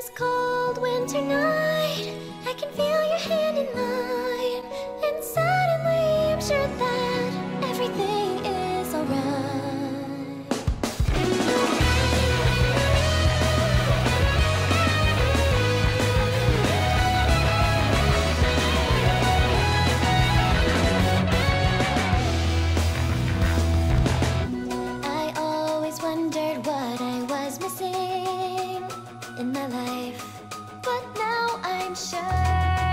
this cold winter night. I can feel your hand in mine And suddenly I'm sure that everything is alright. I always wondered what I was missing in my life but now I'm sure.